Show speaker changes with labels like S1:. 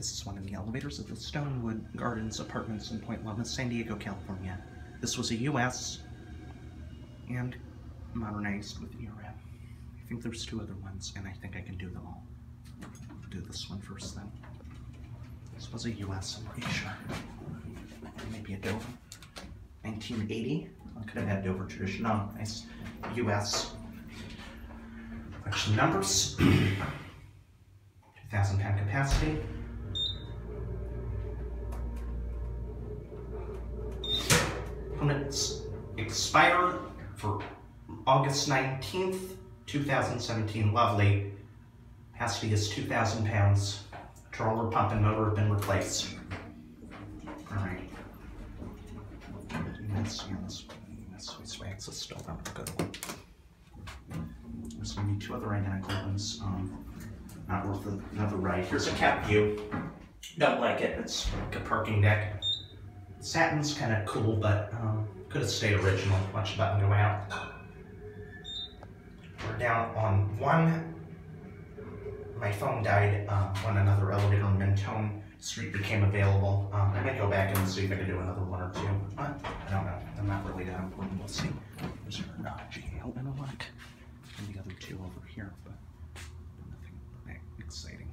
S1: This is one of the elevators at the Stonewood Gardens Apartments in Point Loma, San Diego, California. This was a US and modernized with ERM. I think there's two other ones, and I think I can do them all. do this one first then. This was a US, I'm pretty sure. Maybe a Dover. 1980. I could have had Dover tradition. No, nice US. Collection numbers. 2,000 pound capacity. Expired for August 19th, 2017. Lovely. Capacity is 2,000 pounds. Controller pump and motor have been replaced. Alright. That's, yeah, that's, that's this way. It's still not good. There's gonna be two other identical ones. Um, not worth another ride. Here's a cap view. Don't like it. It's like a parking deck. Satin's kind of cool, but um, could have stayed original. Watch the button go out. We're down on one. My phone died uh, when another elevator in Mentone Street became available. Um, I might go back and see if I can do another one or two. But I don't know. I'm not really that important. We'll see. There's our uh, GL in a lot. And the other two over here, but nothing that exciting.